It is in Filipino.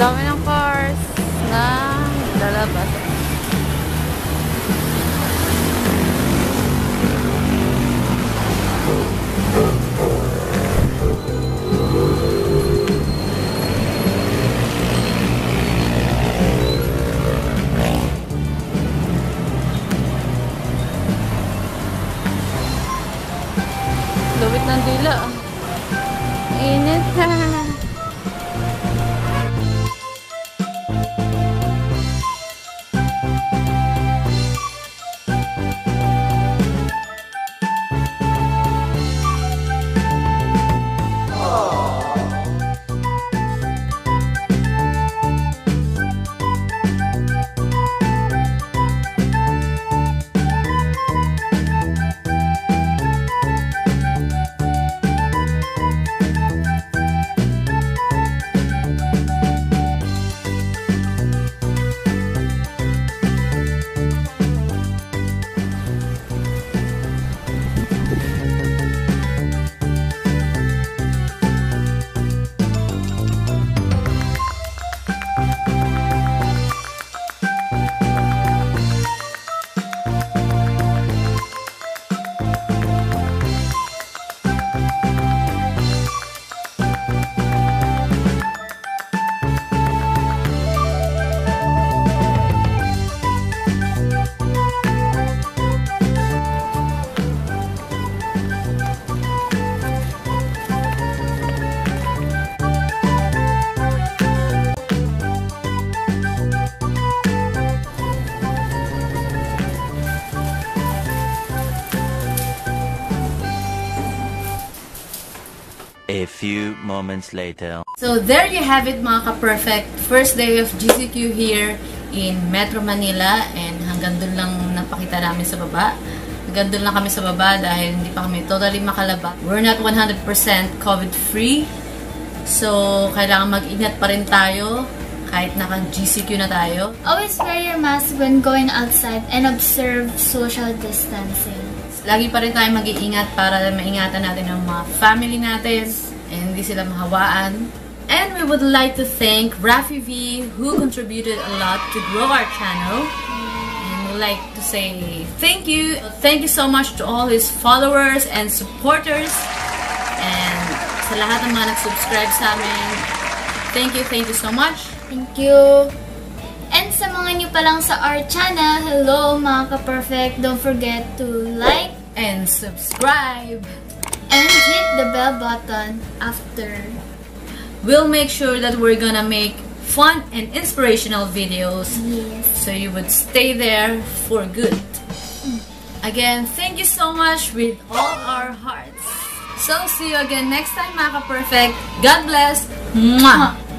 Dame A few moments later. So there you have it mga ka-perfect. First day of GCQ here in Metro Manila and hanggang dun lang napakita namin sa baba. Hanggang dun lang kami sa baba dahil hindi pa kami totally makalaba. We're not 100% COVID-free. So, kailangan mag-ingat pa rin tayo kahit naka-GCQ na tayo. Always wear your mask when going outside and observe social distancing. Lagi pa rin tayo mag-iingat para maingatan natin ang mga family natin hindi sila mahawaan. And we would like to thank Rafi V who contributed a lot to grow our channel. And we'd like to say thank you. Thank you so much to all his followers and supporters. And sa lahat ng mga nag-subscribe sa amin, thank you, thank you so much. Thank you! And sa mga new pa lang sa our channel, hello mga ka-perfect! Don't forget to like And subscribe! And hit the bell button after. We'll make sure that we're gonna make fun and inspirational videos Yes. so you would stay there for good. Again, thank you so much with all our hearts. So, see you again next time, mga ka-perfect. God bless. Mwah!